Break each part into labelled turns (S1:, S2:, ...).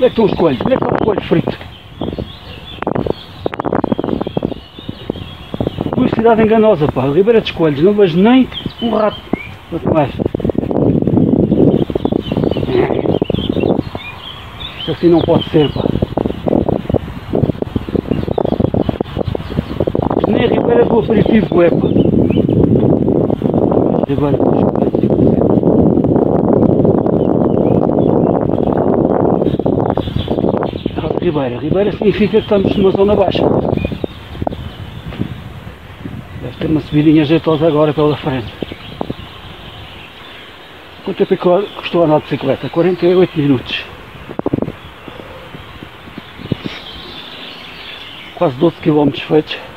S1: Onde é que estão os coelhos? Onde é que está o coelho frito? Publicidade enganosa, pá. Ribeira dos Coelhos. Não vejo nem um rato. Quanto mais. Isto assim não pode ser, pá. Nem a Ribeira do Aperitivo é, pá. Ribeira dos Coelhos. Ribeira. Ribeira significa que estamos numa zona baixa. Deve ter uma subidinha jeitosa agora pela frente. Quanto tempo é que custou andar de bicicleta? 48 minutos. Quase 12 km feitos.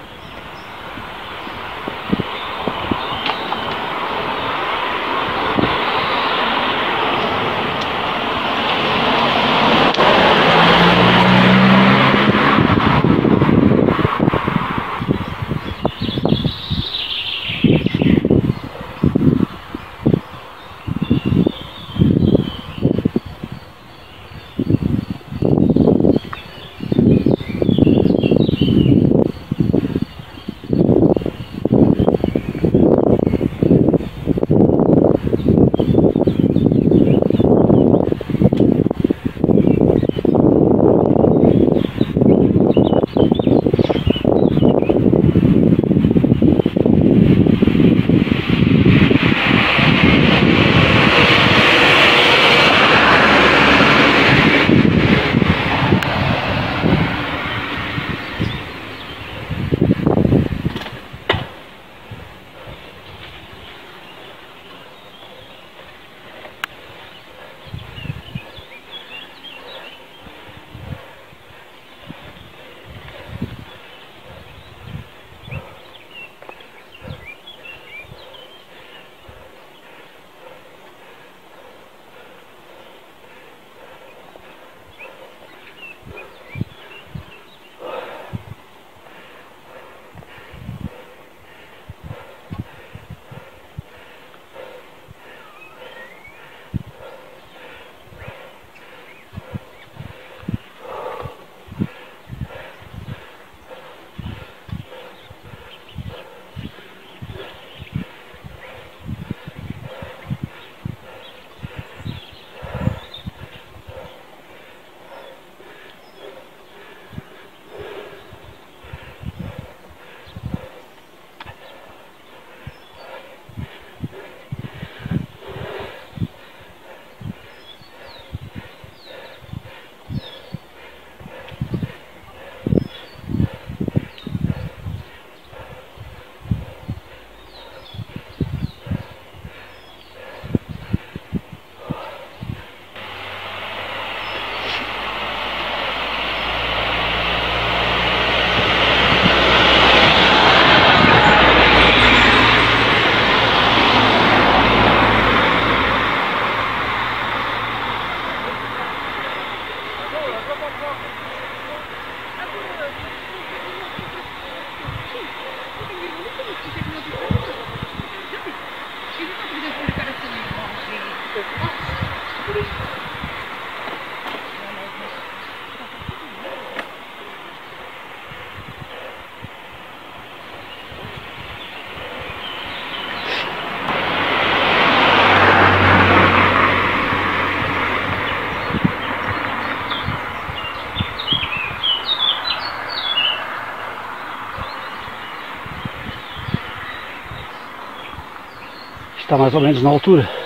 S1: Está mais ou menos na altura.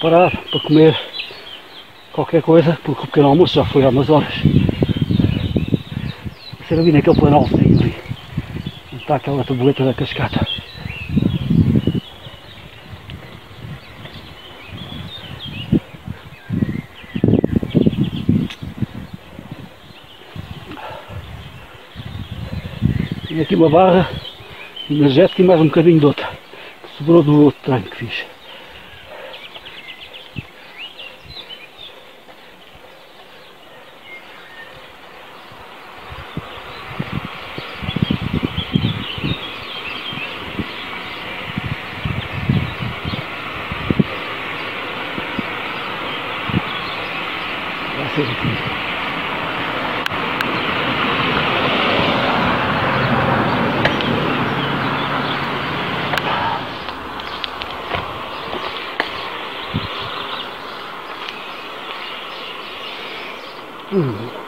S1: Parar para comer qualquer coisa, porque o pequeno almoço já foi há umas horas. Ser ali naquele planalzinho ali. Onde está aquela tabuleta da cascata. Tem aqui uma barra energética e mais um bocadinho de outra. Que sobrou do outro treino que fiz. ter aqui. Hum.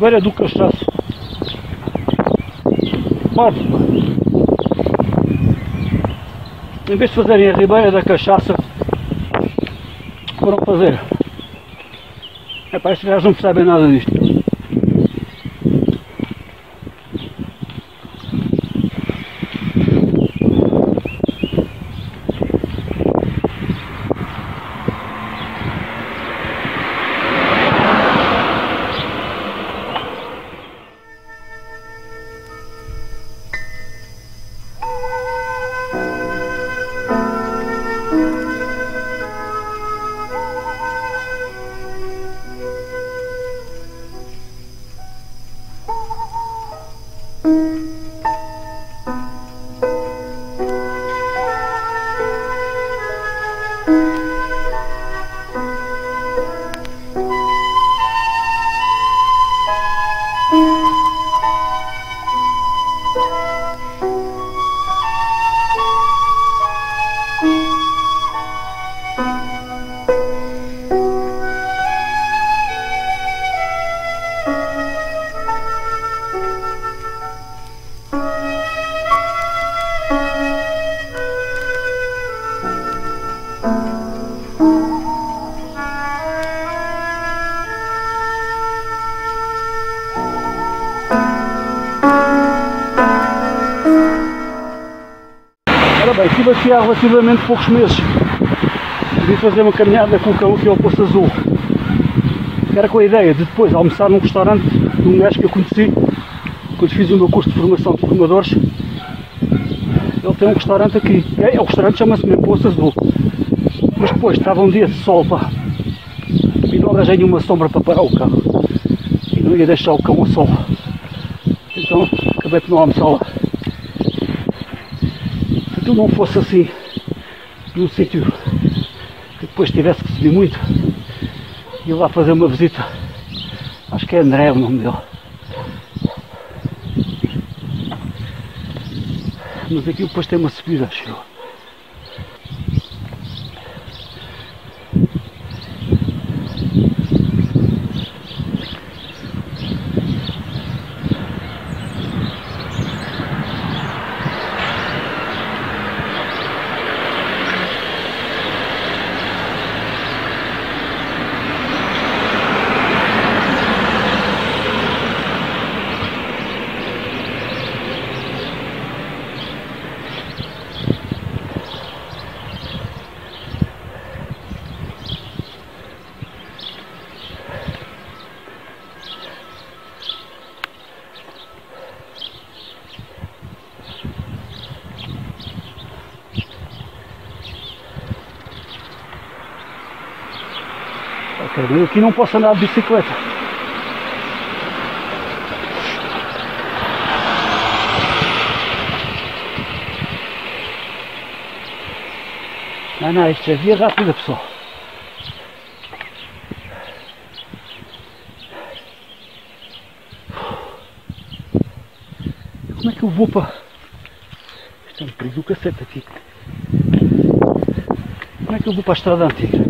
S1: Ribeira do Cachaço. Morte, Em vez de fazerem a Ribeira da Cachaça, foram fazer. É para estes gajos não percebem nada disto. Estive aqui há relativamente poucos meses. Vim fazer uma caminhada com o cão aqui ao Poço Azul. Era com a ideia de depois almoçar num restaurante de um gajo que eu conheci quando fiz o meu curso de formação de formadores. Ele tem um restaurante aqui. É, é o restaurante chama-se mesmo Poço Azul. Mas depois estava um dia de sol, pá. E não arranjei nenhuma sombra para parar o carro. E não ia deixar o cão ao sol. Então acabei por não almoçar lá aquilo não fosse assim, num sítio que depois tivesse que subir muito, ia lá fazer uma visita. Acho que é André o nome dele. Mas aquilo depois tem uma subida, acho eu. Ok, eu aqui não posso andar de bicicleta. Não, não, isto é via rápida pessoal. Como é que eu vou para. Isto é um perigo do cacete aqui. Como é que eu vou para a estrada antiga?